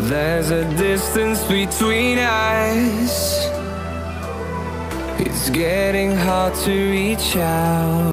There's a distance between us. It's getting hard to reach out.